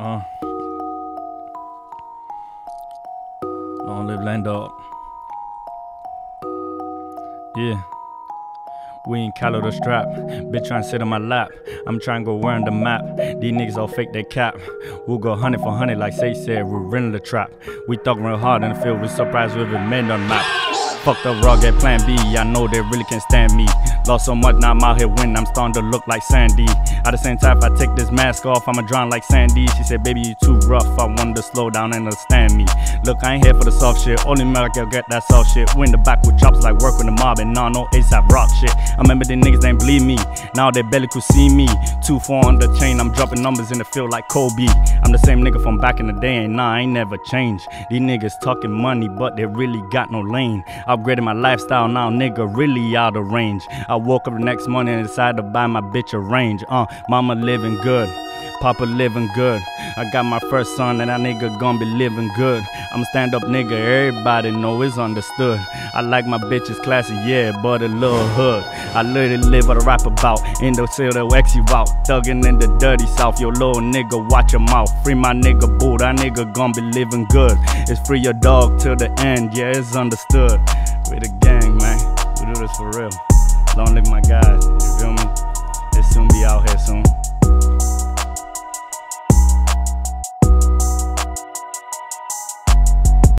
Uh. Long live Land Dog. Yeah. We ain't Calo the strap. Bitch trying to sit on my lap. I'm trying to go wearing the map. These niggas all fake their cap. We'll go hundred for hundred like Say said. We're running the trap. We talking real hard in the field. We surprised we even made on map. Fucked the raw, get plan B. I know they really can't stand me. Lost so much, now I'm out here winning. I'm starting to look like Sandy. At the same time, if I take this mask off, I'ma drown like Sandy. She said, baby, you too rough. I wanted to slow down and understand me. Look, I ain't here for the soft shit. Only America get that soft shit. Win the back with chops like work with the mob and nah, no ASAP rock shit. I remember the niggas ain't believe me. Now they barely could see me. Two four on the chain, I'm dropping numbers in the field like Kobe. I'm the same nigga from back in the day, and nah, I ain't never changed. These niggas talking money, but they really got no lane. Upgraded my lifestyle now, nigga, really out of range. I woke up the next morning and decided to buy my bitch a range. Uh, mama living good. Papa living good. I got my first son and that nigga gon' be living good. I'm a stand up nigga, everybody know it's understood. I like my bitches classy, yeah, but a little hood. I literally live what I rap about. In the city, X you out. Thuggin' in the dirty south, yo little nigga, watch your mouth. Free my nigga boo, that nigga gon' be living good. It's free your dog till the end, yeah, it's understood. We the gang, man. We do this for real. Long live my guys,